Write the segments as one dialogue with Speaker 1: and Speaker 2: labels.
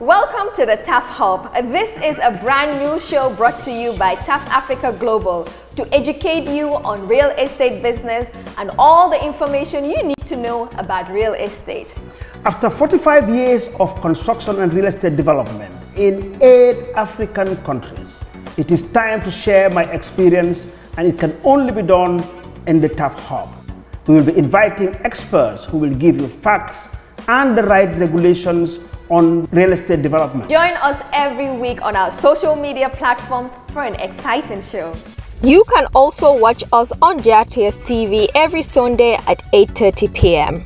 Speaker 1: Welcome to the TAF Hub. This is a brand new show brought to you by TAF Africa Global to educate you on real estate business and all the information you need to know about real estate.
Speaker 2: After 45 years of construction and real estate development in eight African countries, it is time to share my experience and it can only be done in the TAF Hub. We will be inviting experts who will give you facts and the right regulations on real estate development.
Speaker 1: Join us every week on our social media platforms for an exciting show.
Speaker 3: You can also watch us on GRTS TV every Sunday at 8:30 p.m.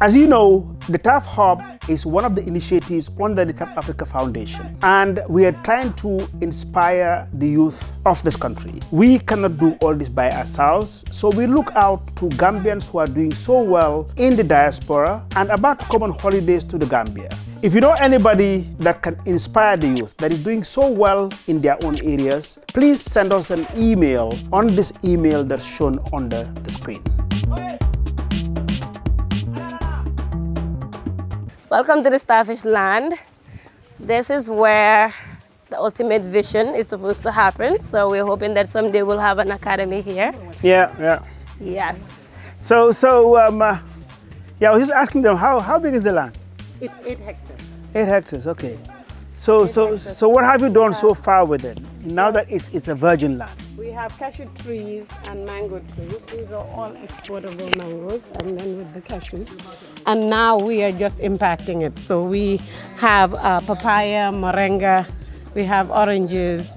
Speaker 2: As you know, the TAF Hub is one of the initiatives under the TAF Africa Foundation, and we are trying to inspire the youth of this country. We cannot do all this by ourselves, so we look out to Gambians who are doing so well in the diaspora and about to come on holidays to the Gambia. If you know anybody that can inspire the youth that is doing so well in their own areas, please send us an email on this email that's shown on the, the screen.
Speaker 4: Welcome to the Starfish Land. This is where the ultimate vision is supposed to happen. So we're hoping that someday we'll have an academy here.
Speaker 2: Yeah, yeah.
Speaker 4: Yes.
Speaker 2: So, so um, uh, yeah, I was just asking them how, how big is the land?
Speaker 5: It's eight hectares.
Speaker 2: Eight hectares, okay. So, so, so what have you done so far with it? Now that it's, it's a virgin land.
Speaker 5: We have cashew trees and mango trees. These are all exportable mangoes and then with the cashews. And now we are just impacting it. So we have uh, papaya, moringa, we have oranges,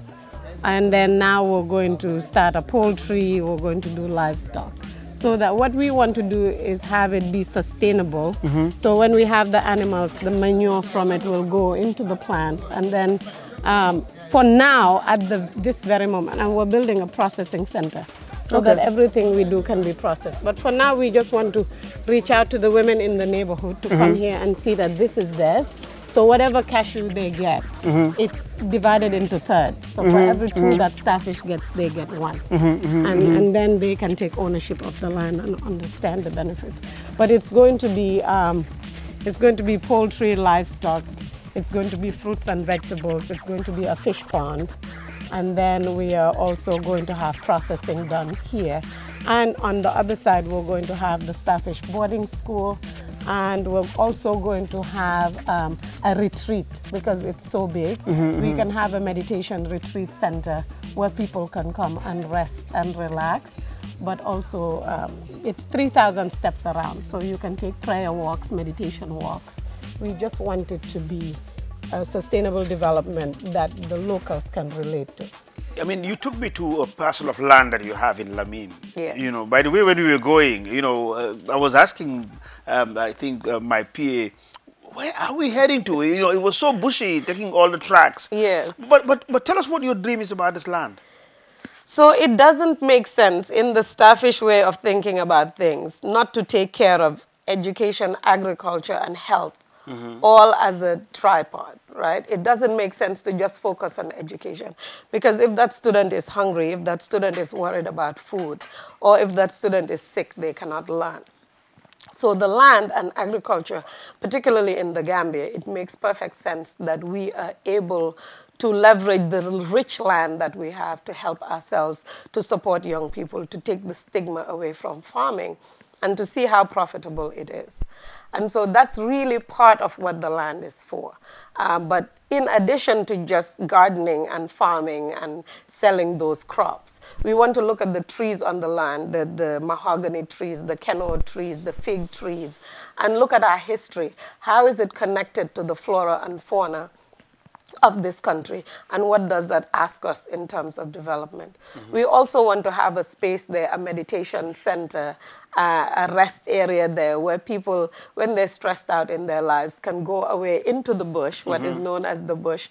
Speaker 5: and then now we're going to start a poultry, we're going to do livestock. So that what we want to do is have it be sustainable. So when we have the animals, the manure from it will go into the plants and then um, for now, at the, this very moment, and we're building a processing center so that everything we do can be processed. But for now, we just want to reach out to the women in the neighborhood to come mm-hmm. here and see that this is theirs. So whatever cashew they get, mm-hmm. it's divided into thirds. So for mm-hmm. every two that starfish gets, they get one. and, and then they can take ownership of the land and understand the benefits. But it's going to be, um, it's going to be poultry, livestock, it's going to be fruits and vegetables. It's going to be a fish pond. And then we are also going to have processing done here. And on the other side, we're going to have the Starfish Boarding School. And we're also going to have um, a retreat because it's so big. We can have a meditation retreat center where people can come and rest and relax. But also, um, it's 3,000 steps around. So you can take prayer walks, meditation walks. We just want it to be a sustainable development that the locals can relate to.
Speaker 2: I mean, you took me to a parcel of land that you have in Lamin.
Speaker 4: Yes.
Speaker 2: You know, by the way, when we were going, you know, uh, I was asking, um, I think, uh, my PA, where are we heading to? You know, it was so bushy, taking all the tracks.
Speaker 4: Yes.
Speaker 2: But, but, but tell us what your dream is about this land.
Speaker 4: So it doesn't make sense in the starfish way of thinking about things not to take care of education, agriculture, and health Mm-hmm. all as a tripod, right? It doesn't make sense to just focus on education because if that student is hungry, if that student is worried about food, or if that student is sick, they cannot learn. So the land and agriculture, particularly in the Gambia, it makes perfect sense that we are able to leverage the rich land that we have to help ourselves to support young people, to take the stigma away from farming, and to see how profitable it is. And so that's really part of what the land is for. Um, but in addition to just gardening and farming and selling those crops, we want to look at the trees on the land, the, the mahogany trees, the keno trees, the fig trees, and look at our history. How is it connected to the flora and fauna of this country and what does that ask us in terms of development. We also want to have a space there, a meditation center, uh, a rest area there where people, when they're stressed out in their lives, can go away into the bush, what is known as the bush,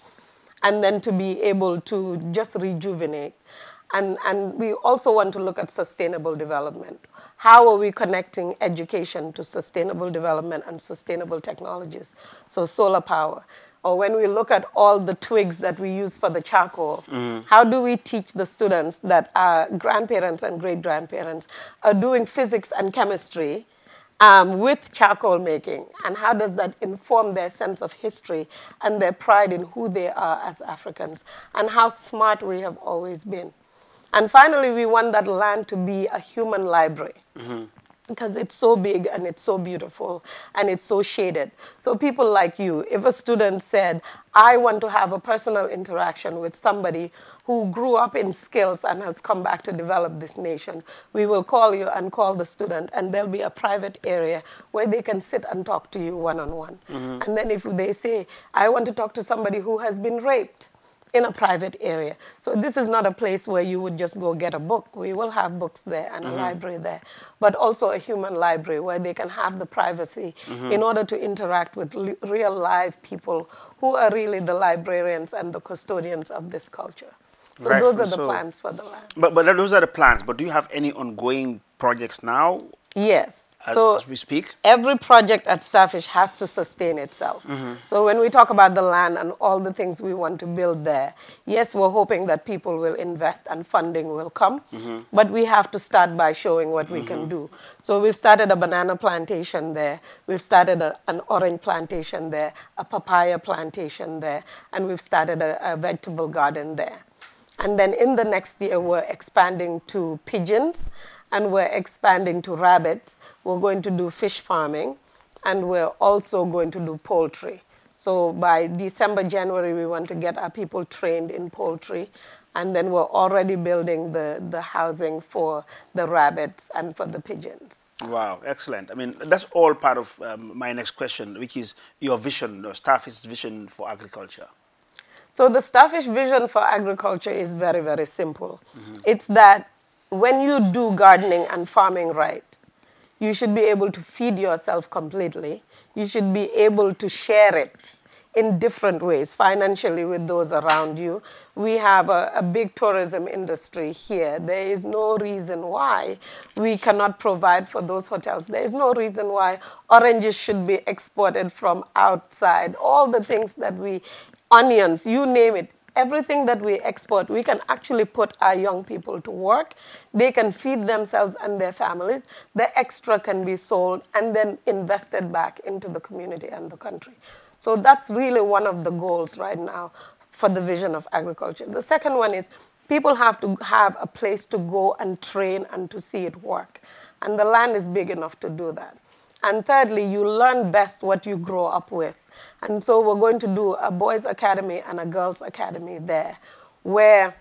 Speaker 4: and then to be able to just rejuvenate. And, and we also want to look at sustainable development. How are we connecting education to sustainable development and sustainable technologies? So solar power. Or when we look at all the twigs that we use for the charcoal, how do we teach the students that our grandparents and great grandparents are doing physics and chemistry um, with charcoal making? And how does that inform their sense of history and their pride in who they are as Africans and how smart we have always been? And finally, we want that land to be a human library because it's so big and it's so beautiful and it's so shaded. So people like you, if a student said, I want to have a personal interaction with somebody who grew up in skills and has come back to develop this nation, we will call you and call the student and there'll be a private area where they can sit and talk to you one-on-one. Mm-hmm. And then if they say, I want to talk to somebody who has been raped, in a private area. So this is not a place where you would just go get a book. We will have books there and a mm-hmm. library there, but also a human library where they can have the privacy mm-hmm. in order to interact with real live people who are really the librarians and the custodians of this culture. So
Speaker 2: Right,
Speaker 4: those are the
Speaker 2: so-
Speaker 4: plans for the land.
Speaker 2: But, but those are the plans. But do you have any ongoing projects now
Speaker 4: Yes.
Speaker 2: As,
Speaker 4: so
Speaker 2: as we speak?
Speaker 4: every project at Starfish has to sustain itself. Mm-hmm. So when we talk about the land and all the things we want to build there, yes, we're hoping that people will invest and funding will come, mm-hmm. but we have to start by showing what we can mm-hmm. do. So we've started a banana plantation there, we've started a, an orange plantation there, a papaya plantation there, and we've started a, a vegetable garden there. And then in the next year, we're expanding to pigeons and we're expanding to rabbits. We're going to do fish farming and we're also going to do poultry. So by December, January, we want to get our people trained in poultry. And then we're already building the, the housing for the rabbits and for the pigeons.
Speaker 2: Wow, excellent. I mean, that's all part of um, my next question, which is your vision, your staff's vision for agriculture.
Speaker 4: So the Starfish vision for agriculture is very, very simple. It's that when you do gardening and farming right, you should be able to feed yourself completely. You should be able to share it in different ways, financially with those around you. We have a, a big tourism industry here. There is no reason why we cannot provide for those hotels. There is no reason why oranges should be exported from outside. All the things that we, onions, you name it, everything that we export, we can actually put our young people to work. They can feed themselves and their families. The extra can be sold and then invested back into the community and the country. So that's really one of the goals right now for the vision of agriculture. The second one is people have to have a place to go and train and to see it work. And the land is big enough to do that. And thirdly, you learn best what you grow up with. And so we're going to do a boys' academy and a girls' academy there, where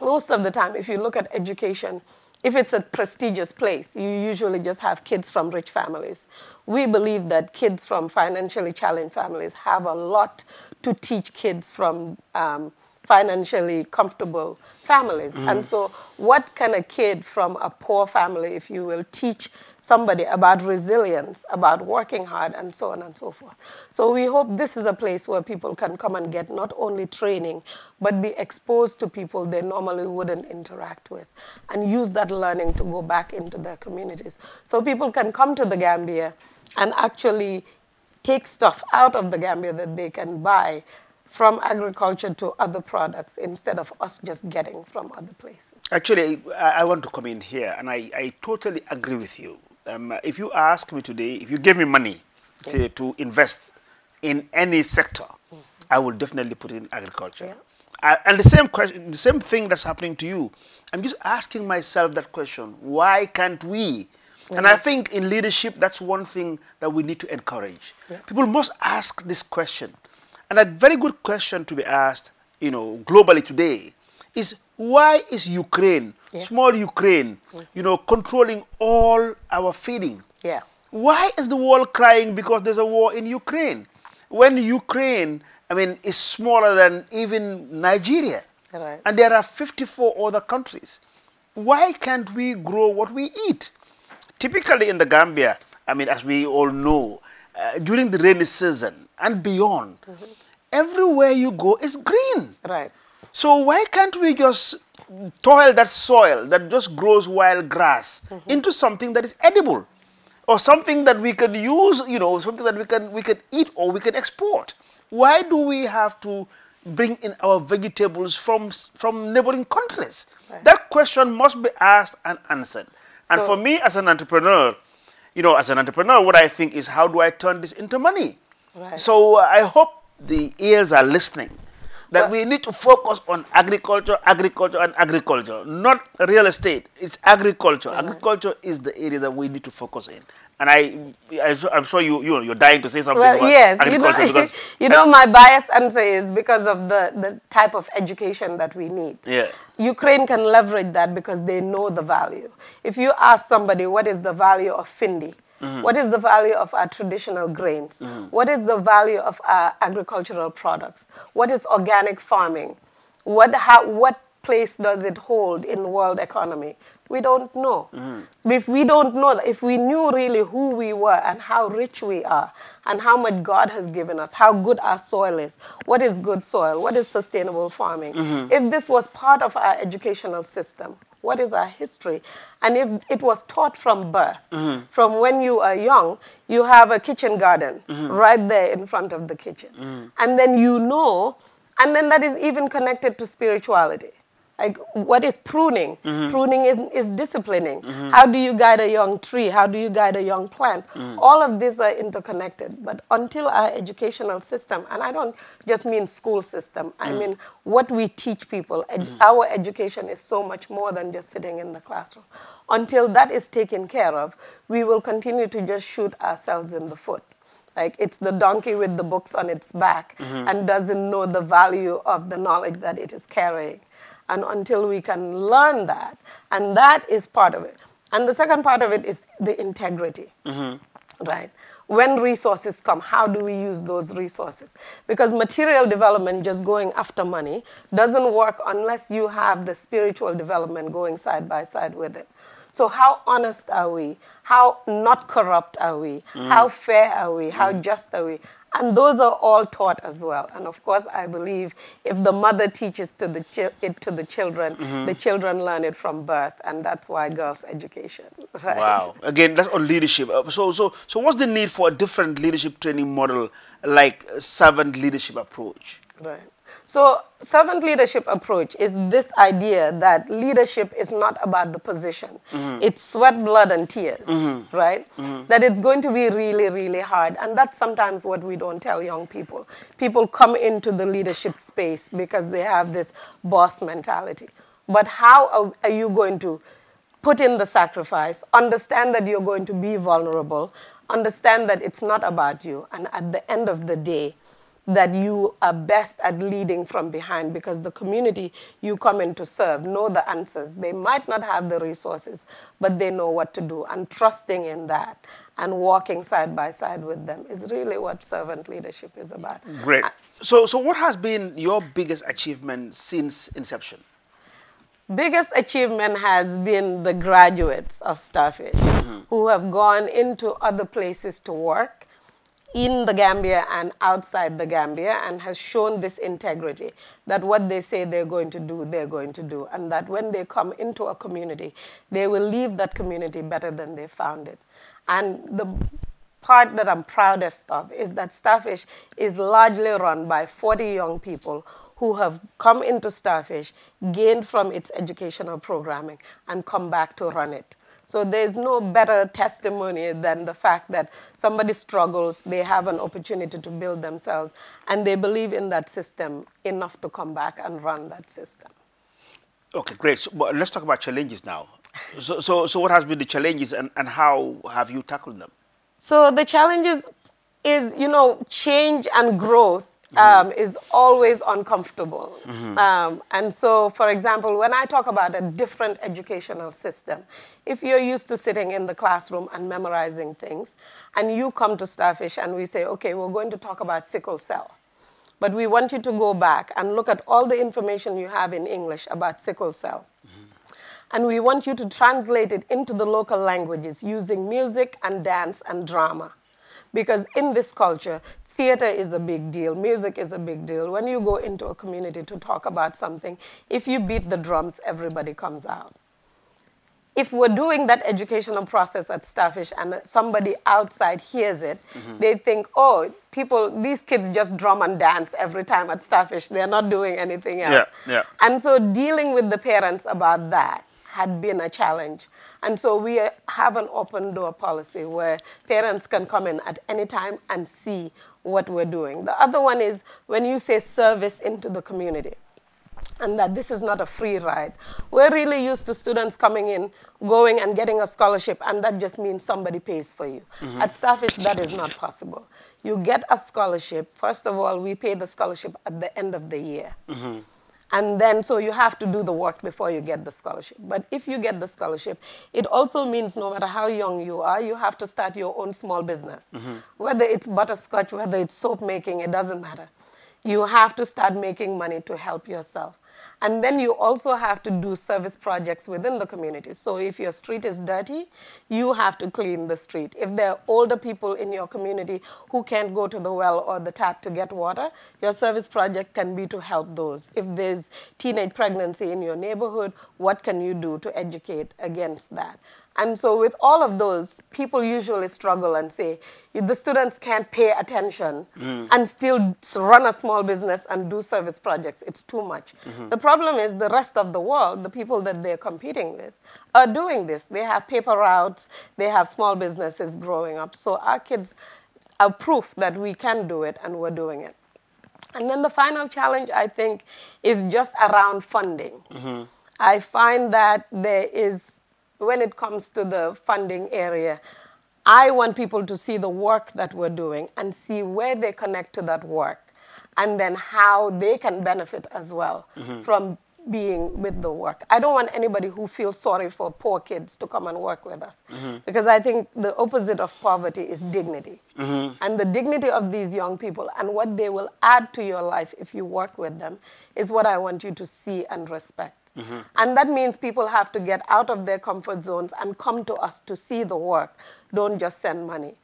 Speaker 4: most of the time, if you look at education, if it's a prestigious place, you usually just have kids from rich families. We believe that kids from financially challenged families have a lot to teach kids from um, financially comfortable families. And mm. so, what can a kid from a poor family, if you will, teach somebody about resilience, about working hard, and so on and so forth? So, we hope this is a place where people can come and get not only training, but be exposed to people they normally wouldn't interact with, and use that learning to go back into their communities. So, people can come to the Gambia and actually take stuff out of the Gambia that they can buy from agriculture to other products instead of us just getting from other places.
Speaker 2: Actually, I, I want to come in here, and I, I totally agree with you. Um, if you ask me today, if you gave me money say, mm. to invest in any sector, mm-hmm. I will definitely put in agriculture.
Speaker 4: Yeah.
Speaker 2: I, and the same question, the same thing that's happening to you. I'm just asking myself that question: Why can't we? And I mm-hmm. think in leadership, that's one thing that we need to encourage. People must ask this question. And a very good question to be asked, you know, globally today is why is Ukraine,
Speaker 4: Yeah.
Speaker 2: small Ukraine, you know, controlling all our feeding?
Speaker 4: Yeah.
Speaker 2: Why is the world crying because there's a war in Ukraine? When Ukraine, I mean, is smaller than even Nigeria.
Speaker 4: Right.
Speaker 2: And there are 54 other countries. Why can't we grow what we eat? Typically in the Gambia, I mean, as we all know, uh, during the rainy season and beyond, everywhere you go is green.
Speaker 4: Right.
Speaker 2: So why can't we just toil that soil that just grows wild grass into something that is edible? or something that we can use, you know, something that we can we can eat or we can export. Why do we have to bring in our vegetables from from neighboring countries? That question must be asked and answered. and for me as an entrepreneur, you know, as an entrepreneur, what I think is how do I turn this into money?
Speaker 4: Right.
Speaker 2: So uh, I hope the ears are listening. That
Speaker 4: But-
Speaker 2: we need to focus on agriculture, agriculture, and agriculture, not real estate. It's agriculture. Agriculture is the area that we need to focus in. And I, I I'm sure you, you you're dying to say something
Speaker 4: Well,
Speaker 2: about
Speaker 4: yes, you know,
Speaker 2: because
Speaker 4: you know, my biased answer is because of the, the type of education that we need.
Speaker 2: Yeah.
Speaker 4: Ukraine can leverage that because they know the value. If you ask somebody what is the value of Findi, Mm-hmm. what is the value of our traditional grains, mm-hmm. what is the value of our agricultural products, what is organic farming, what, how, what place does it hold in world economy? We don't know. So if we don't know, if we knew really who we were and how rich we are and how much God has given us, how good our soil is, what is good soil, what is sustainable farming, if this was part of our educational system, what is our history? And if it was taught from birth, mm-hmm. from when you are young, you have a kitchen garden mm-hmm. right there in front of the kitchen. Mm. And then you know, and then that is even connected to spirituality. Like, what is pruning? Mm-hmm. Pruning is, is disciplining. How do you guide a young tree? How do you guide a young plant? Mm-hmm. All of these are interconnected. But until our educational system, and I don't just mean school system, I mm. mean what we teach people, ed- mm-hmm. our education is so much more than just sitting in the classroom. Until that is taken care of, we will continue to just shoot ourselves in the foot. Like it's the donkey with the books on its back and doesn't know the value of the knowledge that it is carrying. And until we can learn that, and that is part of it. And the second part of it is the integrity, mm-hmm. right? When resources come, how do we use those resources? Because material development, just going after money, doesn't work unless you have the spiritual development going side by side with it. So how honest are we? How not corrupt are we? Mm. How fair are we? How mm. just are we? And those are all taught as well. And of course, I believe if the mother teaches to the it to the children, the children learn it from birth, and that's why girls' education. Right?
Speaker 2: Wow. Again, that's on leadership. Uh, So, so, so, what's the need for a different leadership training model, like servant leadership approach?
Speaker 4: Right. So, servant leadership approach is this idea that leadership is not about the position. Mm-hmm. It's sweat, blood, and tears, mm-hmm. right? Mm-hmm. That it's going to be really, really hard. And that's sometimes what we don't tell young people. People come into the leadership space because they have this boss mentality. But how are, are you going to put in the sacrifice, understand that you're going to be vulnerable, understand that it's not about you, and at the end of the day, that you are best at leading from behind because the community you come in to serve know the answers. They might not have the resources, but they know what to do. And trusting in that and walking side by side with them is really what servant leadership is about.
Speaker 2: Great. So, so what has been your biggest achievement since inception?
Speaker 4: biggest achievement has been the graduates of Starfish mm-hmm. who have gone into other places to work in the Gambia and outside the Gambia and has shown this integrity that what they say they're going to do, they're going to do. And that when they come into a community, they will leave that community better than they found it. And the part that I'm proudest of is that Starfish is largely run by 40 young people who have come into Starfish, gained from its educational programming, and come back to run it. So there's no better testimony than the fact that somebody struggles, they have an opportunity to build themselves, and they believe in that system enough to come back and run that system.
Speaker 2: Okay, great. So, but let's talk about challenges now. So, so, so what has been the challenges and, and how have you tackled them?
Speaker 4: So the challenges is, you know, change and growth um, is always uncomfortable. Um, and so, for example, when I talk about a different educational system, if you're used to sitting in the classroom and memorizing things, and you come to Starfish and we say, okay, we're going to talk about sickle cell. But we want you to go back and look at all the information you have in English about sickle cell. And we want you to translate it into the local languages using music and dance and drama. Because in this culture, theater is a big deal, music is a big deal. When you go into a community to talk about something, if you beat the drums, everybody comes out. if we're doing that educational process at Starfish and somebody outside hears it,
Speaker 2: Mm-hmm.
Speaker 4: they think, oh, people, these kids just drum and dance every time at Starfish. They're not doing anything else.
Speaker 2: yeah. yeah.
Speaker 4: And so dealing with the parents about that had been a challenge. And so we have an open door policy where parents can come in at any time and see what we're doing. The other one is when you say service into the community and that this is not a free ride. We're really used to students coming in, going and getting a scholarship, and that just means somebody pays for you. Mm-hmm. At Starfish, that is not possible. You get a scholarship. First of all, we pay the scholarship at the end of the year. Mm-hmm. And then, so you have to do the work before you get the scholarship. But if you get the scholarship, it also means no matter how young you are, you have to start your own small business. Mm-hmm. Whether it's butterscotch, whether it's soap making, it doesn't matter. You have to start making money to help yourself. And then you also have to do service projects within the community. So if your street is dirty, you have to clean the street. If there are older people in your community who can't go to the well or the tap to get water, your service project can be to help those. If there's teenage pregnancy in your neighborhood, what can you do to educate against that? And so with all of those, people usually struggle and say, the students can't pay attention mm. and still run a small business and do service projects. It's too much. Mm-hmm. The problem is the rest of the world, the people that they're competing with, are doing this. They have paper routes, they have small businesses growing up. So our kids are proof that we can do it and we're doing it. And then the final challenge, I think, is just around funding. Mm-hmm. I find that there is, when it comes to the funding area, I want people to see the work that we're doing and see where they connect to that work and then how they can benefit as well mm-hmm. from being with the work. I don't want anybody who feels sorry for poor kids to come and work with us mm-hmm. because I think the opposite of poverty is dignity. Mm-hmm. And the dignity of these young people and what they will add to your life if you work with them is what I want you to see and respect. Mm-hmm. And that means people have to get out of their comfort zones and come to us to see the work. Don't just send money.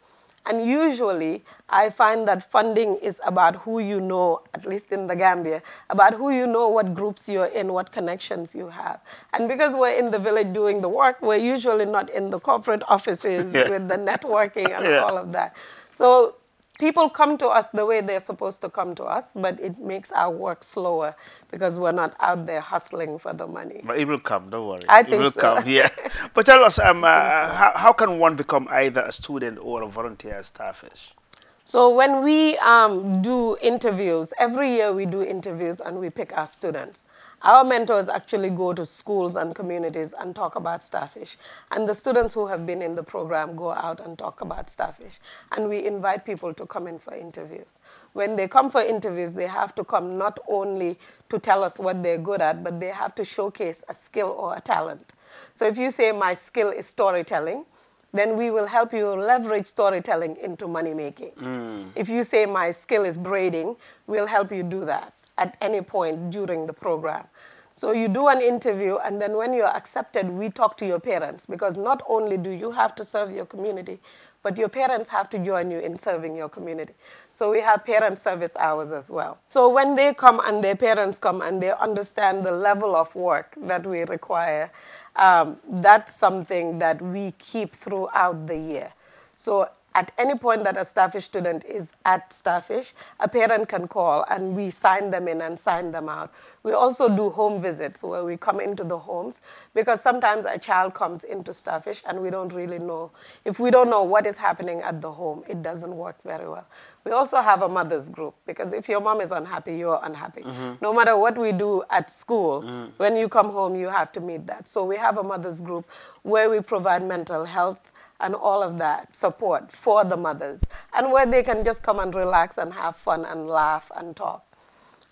Speaker 4: And usually, I find that funding is about who you know, at least in the Gambia, about who you know, what groups you're in, what connections you have. And because we're in the village doing the work, we're usually not in the corporate offices
Speaker 2: Yeah.
Speaker 4: with the networking and
Speaker 2: Yeah.
Speaker 4: all of that. So people come to us the way they're supposed to come to us, but it makes our work slower because we're not out there hustling for the money.
Speaker 2: But it will come, don't worry.
Speaker 4: I
Speaker 2: it
Speaker 4: think
Speaker 2: will
Speaker 4: so.
Speaker 2: come, yeah. But tell us, um, uh, how, how can one become either a student or a volunteer at Starfish?
Speaker 4: So when we um, do interviews, every year we do interviews and we pick our students. Our mentors actually go to schools and communities and talk about starfish. And the students who have been in the program go out and talk about starfish. And we invite people to come in for interviews. When they come for interviews, they have to come not only to tell us what they're good at, but they have to showcase a skill or a talent. So if you say, my skill is storytelling, then we will help you leverage storytelling into money making. Hmm. If you say my skill is braiding, we'll help you do that at any point during the program. So you do an interview, and then when you're accepted, we talk to your parents because not only do you have to serve your community, but your parents have to join you in serving your community. So we have parent service hours as well. So when they come and their parents come and they understand the level of work that we require, um, that's something that we keep throughout the year. So at any point that a Starfish student is at Starfish, a parent can call and we sign them in and sign them out. We also do home visits where we come into the homes because sometimes a child comes into Starfish and we don't really know. If we don't know what is happening at the home, it doesn't work very well. We also have a mother's group because if your mom is unhappy, you're unhappy. Mm-hmm. No matter what we do at school, mm. when you come home, you have to meet that. So we have a mother's group where we provide mental health and all of that support for the mothers and where they can just come and relax and have fun and laugh and talk.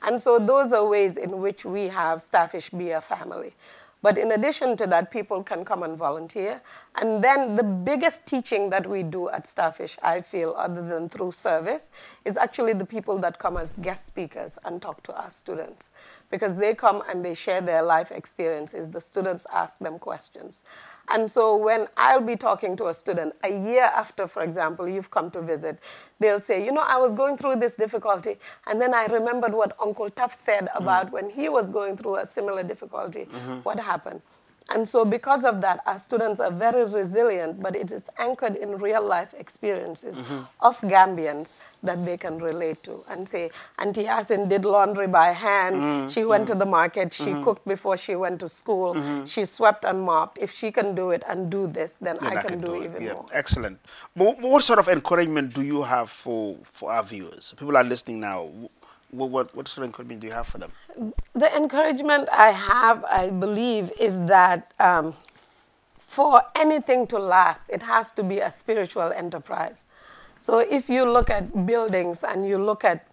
Speaker 4: And so those are ways in which we have Starfish be a family. But in addition to that, people can come and volunteer. And then the biggest teaching that we do at Starfish, I feel, other than through service, is actually the people that come as guest speakers and talk to our students. Because they come and they share their life experiences. The students ask them questions. And so when I'll be talking to a student a year after, for example, you've come to visit, they'll say, you know, I was going through this difficulty, and then I remembered what Uncle Taf said about mm-hmm. when he was going through a similar difficulty. Mm-hmm. What happened? And so because of that, our students are very resilient, but it is anchored in real life experiences
Speaker 2: Mm-hmm.
Speaker 4: of Gambians that they can relate to and say, Auntie Yassin did laundry by hand,
Speaker 2: Mm-hmm.
Speaker 4: she went to the market, she cooked before she went to school, she swept and mopped. If she can do it and do this, then
Speaker 2: Then
Speaker 4: I can, do,
Speaker 2: it.
Speaker 4: even
Speaker 2: Yeah,
Speaker 4: more.
Speaker 2: Excellent. But what sort of encouragement do you have for, for our viewers? People are listening now. What, what, what sort of encouragement do you have for them?
Speaker 4: The encouragement I have, I believe, is that um, for anything to last, it has to be a spiritual enterprise. So if you look at buildings and you look at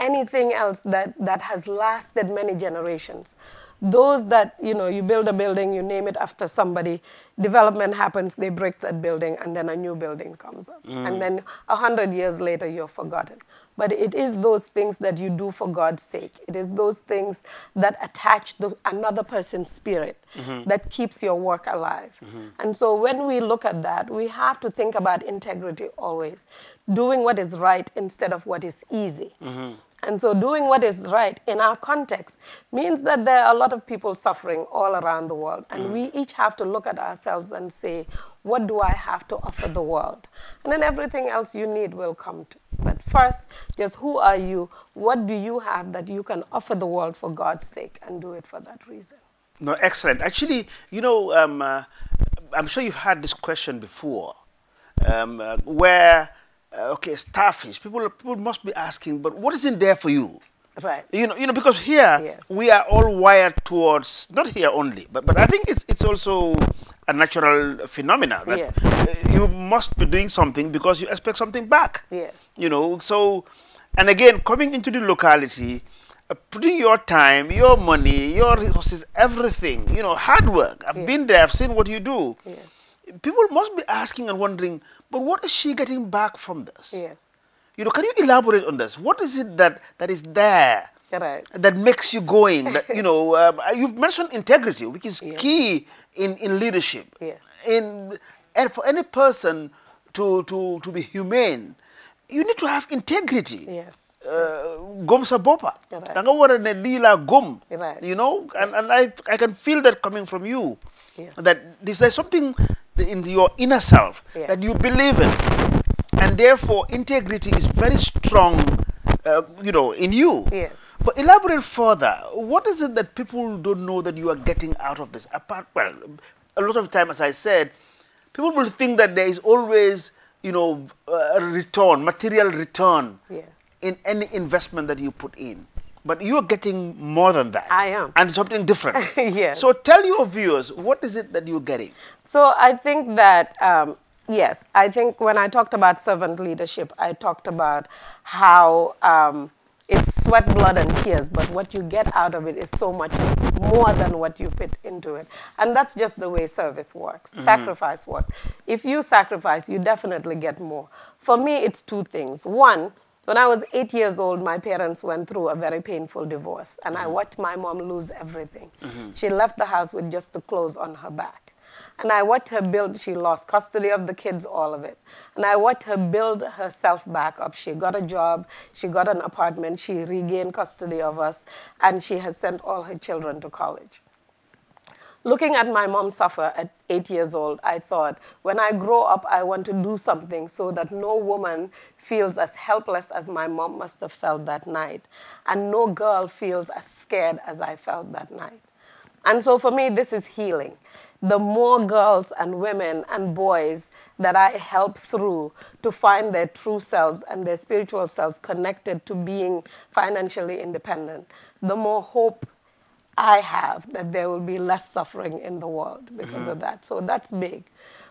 Speaker 4: anything else that, that has lasted many generations, those that, you know, you build a building, you name it after somebody, development happens, they break that building, and then a new building comes up. And then a hundred years later, you're forgotten. But it is those things that you do for God's sake. It is those things that attach to another person's spirit mm-hmm. that keeps your work alive. Mm-hmm. And so when we look at that, we have to think about integrity always, doing what is right instead of what is easy. Mm-hmm. And so doing what is right in our context means that there are a lot of people suffering all around the world. And we each have to look at ourselves and say, what do I have to offer the world? And then everything else you need will come to. But first, just who are you? What do you have that you can offer the world for God's sake and do it for that reason?
Speaker 2: No, excellent. Actually, you know, um, uh, I'm sure you've had this question before, um, uh, where, uh, okay, starfish, people, people must be asking, but what is in there for you?
Speaker 4: Right.
Speaker 2: You know, you know, because here
Speaker 4: Yes.
Speaker 2: we are all wired towards not here only, but but I think it's it's also a natural phenomena that
Speaker 4: Yes.
Speaker 2: you must be doing something because you expect something back.
Speaker 4: Yes.
Speaker 2: You know, so and again coming into the locality, uh, putting your time, your money, your resources, everything. You know, hard work. I've been there. I've seen what you do.
Speaker 4: Yes.
Speaker 2: People must be asking and wondering, but what is she getting back from this?
Speaker 4: Yes.
Speaker 2: You know, can you elaborate on this? What is it that, that is there
Speaker 4: Right.
Speaker 2: that makes you going? That, you know, um, you've mentioned integrity, which is
Speaker 4: Yes.
Speaker 2: key in, in leadership.
Speaker 4: Yes.
Speaker 2: In and for any person to, to, to be humane, you need to have integrity.
Speaker 4: Yes.
Speaker 2: Uh, gom sa bopa.
Speaker 4: Right.
Speaker 2: Da nga wara ne lii laa gom. You know, and, and I, I can feel that coming from you.
Speaker 4: Yes.
Speaker 2: That this is something in your inner self
Speaker 4: Yes.
Speaker 2: that you believe in and therefore integrity is very strong uh, you know in you
Speaker 4: Yes.
Speaker 2: But elaborate further what is it that people don't know that you are getting out of this apart well a lot of time as i said people will think that there is always you know a return material return
Speaker 4: Yes.
Speaker 2: in any investment that you put in but you are getting more than that
Speaker 4: I am.
Speaker 2: and something different
Speaker 4: Yes.
Speaker 2: so tell your viewers what is it that you're getting
Speaker 4: So I think that, um, yes, I think when I talked about servant leadership, I talked about how um, it's sweat, blood, and tears, but what you get out of it is so much more than what you put into it. And that's just the way service works, mm-hmm. sacrifice works. If you sacrifice, you definitely get more. For me, it's two things. One, when I was eight years old, my parents went through a very painful divorce, and I mm-hmm. watched my mom lose everything. Mm-hmm. She left the house with just the clothes on her back. And I watched her build, she lost custody of the kids, all of it. And I watched her build herself back up. She got a job, she got an apartment, she regained custody of us, and she has sent all her children to college. Looking at my mom suffer at eight years old, I thought, when I grow up, I want to do something so that no woman feels as helpless as my mom must have felt that night, and no girl feels as scared as I felt that night. And so for me, this is healing. The more girls and women and boys that I help through to find their true selves and their spiritual selves connected to being financially independent, the more hope I have that there will be less suffering in the world because mm-hmm. of that. So that's big.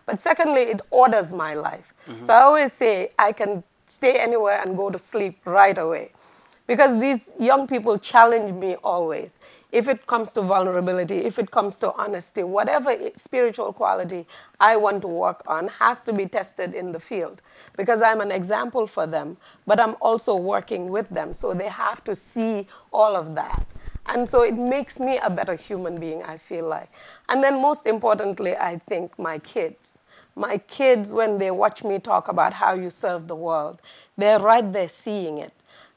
Speaker 4: But secondly, it orders my life. So I always say I can stay anywhere and go to sleep right away. Because these young people challenge me always. If it comes to vulnerability, if it comes to honesty, whatever spiritual quality I want to work on has to be tested in the field. Because I'm an example for them, but I'm also working with them. So they have to see all of that. And so it makes me a better human being, I feel like. And then most importantly, I think my kids. My kids, when they watch me talk about how you serve the world, they're right there seeing it.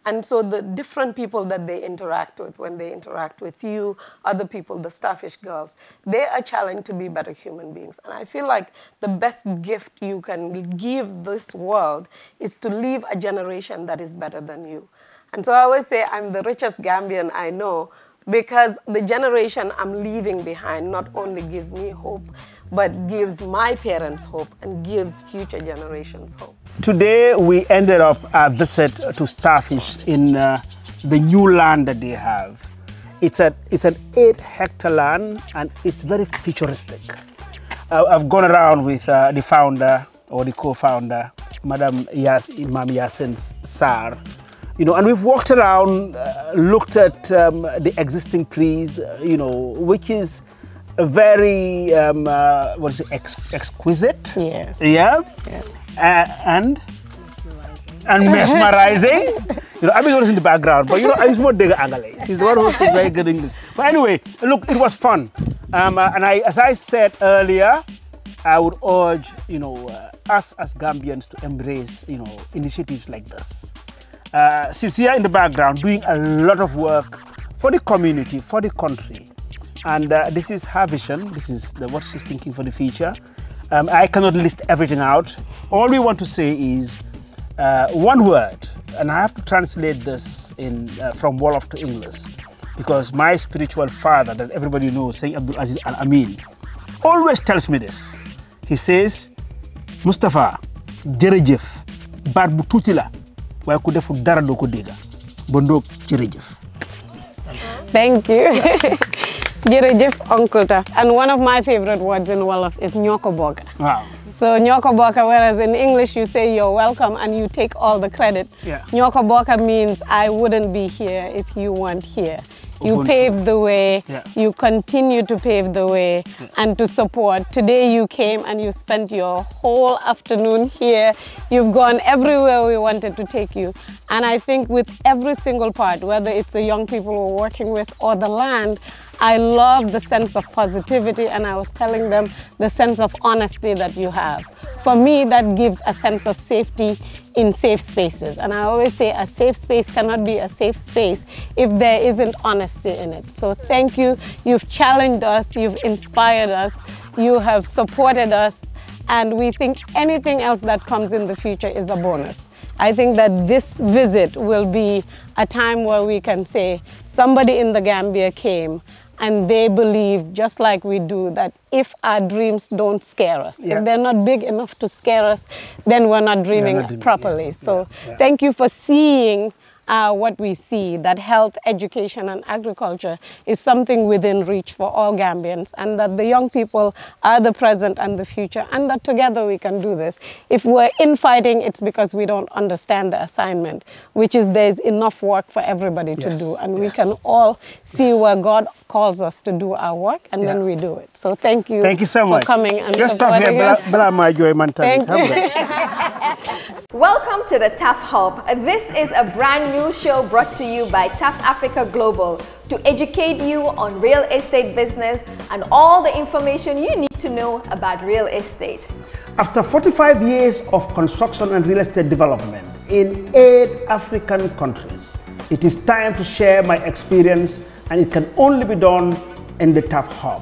Speaker 6: And so the different people that they interact with, when they interact with you, other people, the starfish girls, they are challenged to be better human beings. And I feel like the best gift you can give this world is to leave a generation that is better than you. And so I always say I'm the richest Gambian I know because the generation I'm leaving behind not only gives me hope, but gives my parents hope and gives future generations hope.
Speaker 2: Today we ended up a visit to Starfish in uh, the new land that they have. It's, a, it's an eight hectare land and it's very futuristic. Uh, I've gone around with uh, the founder or the co-founder, Madam Yas, Imam Yassin Sarr, you know, and we've walked around, uh, looked at um, the existing trees, uh, you know, which is a very, um, uh, what is it, ex exquisite?
Speaker 4: Yes.
Speaker 2: Yeah?
Speaker 4: Yeah.
Speaker 2: And? And mesmerizing. you know, I've been in the background, but you know, use more Dega Angale. She's the one who speaks very good English. But anyway, look, it was fun. Um, uh, and I, as I said earlier, I would urge, you know, uh, us as Gambians to embrace, you know, initiatives like this. Uh, she's here in the background doing a lot of work for the community, for the country. And uh, this is her vision. This is the, what she's thinking for the future. Um, I cannot list everything out. All we want to say is uh, one word, and I have to translate this in, uh, from Wolof to English because my spiritual father, that everybody knows, Sayyid Abdul Aziz Al Amin, always tells me this. He says, Mustapha, jërëjëf baat bu tuuti la waaye ku jërëjëf.
Speaker 4: Thank you. Jërëjëf, Uncle Taf. And one of my favorite words in Wolof is nyoko boga.
Speaker 2: waaw
Speaker 4: So nyoko boka, whereas in English you say you're welcome and you take all the credit.
Speaker 2: Yeah.
Speaker 4: Nyoko boka means I wouldn't be here if you weren't here. You
Speaker 2: Ubuntu.
Speaker 4: paved the way,
Speaker 2: Yeah.
Speaker 4: you continue to pave the way and to support. Today you came and you spent your whole afternoon here. You've gone everywhere we wanted to take you. And I think with every single part, whether it's the young people we're working with or the land, I love the sense of positivity and I was telling them the sense of honesty that you have. For me, that gives a sense of safety in safe spaces. And I always say a safe space cannot be a safe space if there isn't honesty in it. So thank you. You've challenged us, you've inspired us, you have supported us, and we think anything else that comes in the future is a bonus. I think that this visit will be a time where we can say somebody in the Gambia came and they believe, just like we do, that if our dreams don't scare us,
Speaker 2: Yeah.
Speaker 4: if they're not big enough to scare us, then we're not dreaming
Speaker 2: not dreaming,
Speaker 4: properly.
Speaker 2: yeah,
Speaker 4: so
Speaker 2: yeah.
Speaker 4: thank you for seeing uh, what we see, that health, education, and agriculture is something within reach for all Gambians, and that the young people are the present and the future, and that together we can do this. If we're infighting, it's because we don't understand the assignment, which is there's enough work for everybody to
Speaker 2: Yes,
Speaker 4: do, and we can all see where God calls us to do our work, and then we do it. So thank you,
Speaker 2: Thank you so much.
Speaker 4: for coming and
Speaker 2: Just stop here,
Speaker 4: supporting us.
Speaker 2: bala maa jooy man
Speaker 4: Thank
Speaker 2: xam nga.
Speaker 1: Welcome to the TAF Hub. This is a brand new show brought to you by TAF Africa Global to educate you on real estate business and all the information you need to know about real estate.
Speaker 2: After 45 years of construction and real estate development in eight African countries, it is time to share my experience and it can only be done in the TAF Hub.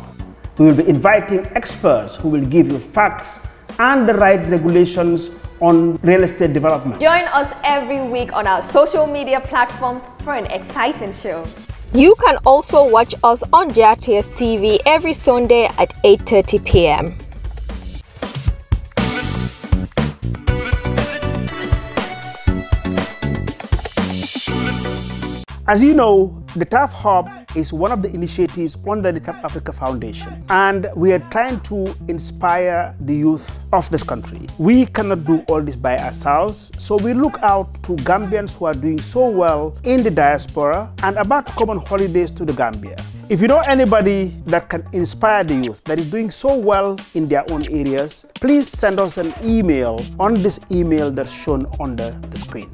Speaker 2: We will be inviting experts who will give you facts and the right regulations on real estate development.
Speaker 1: Join us every week on our social media platforms for an exciting show.
Speaker 7: You can also watch us on GRTS TV every Sunday at 8:30 p.m.
Speaker 2: As you know, the TAF Hub is one of the initiatives under the TAF Africa Foundation, and we are trying to inspire the youth of this country. We cannot do all this by ourselves, so we look out to Gambians who are doing so well in the diaspora and about to come on holidays to the Gambia. If you know anybody that can inspire the youth that is doing so well in their own areas, please send us an email on this email that's shown on the, the screen.